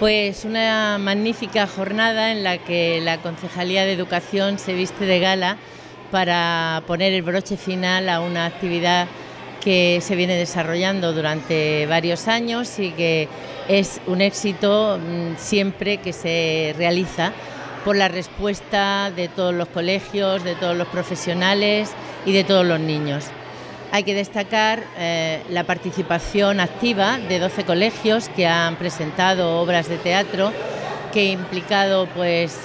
Pues una magnífica jornada en la que la Concejalía de Educación se viste de gala para poner el broche final a una actividad que se viene desarrollando durante varios años y que es un éxito mm, siempre que se realiza por la respuesta de todos los colegios, de todos los profesionales y de todos los niños. Hay que destacar eh, la participación activa de 12 colegios que han presentado obras de teatro que ha implicado pues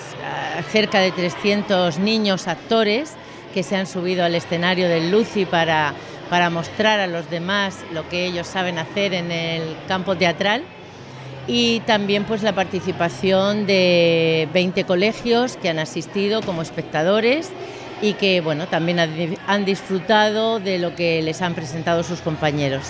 cerca de 300 niños actores que se han subido al escenario del Lucy para, para mostrar a los demás lo que ellos saben hacer en el campo teatral. Y también pues la participación de 20 colegios que han asistido como espectadores y que bueno, también han disfrutado de lo que les han presentado sus compañeros.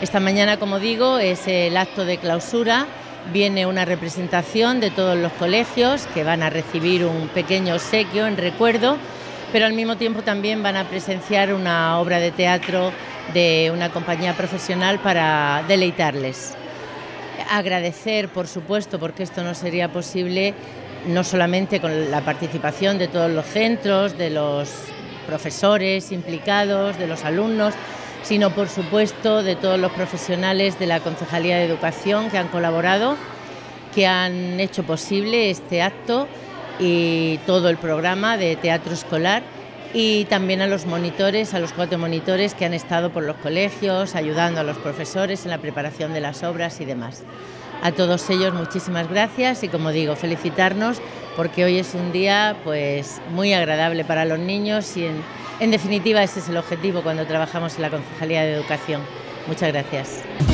Esta mañana, como digo, es el acto de clausura. Viene una representación de todos los colegios que van a recibir un pequeño obsequio en recuerdo, pero al mismo tiempo también van a presenciar una obra de teatro de una compañía profesional para deleitarles. Agradecer, por supuesto, porque esto no sería posible, no solamente con la participación de todos los centros, de los profesores implicados, de los alumnos, sino por supuesto de todos los profesionales de la Concejalía de Educación que han colaborado, que han hecho posible este acto y todo el programa de teatro escolar y también a los monitores, a los cuatro monitores que han estado por los colegios, ayudando a los profesores en la preparación de las obras y demás. A todos ellos muchísimas gracias y como digo, felicitarnos porque hoy es un día pues muy agradable para los niños y en, en definitiva ese es el objetivo cuando trabajamos en la Concejalía de Educación. Muchas gracias.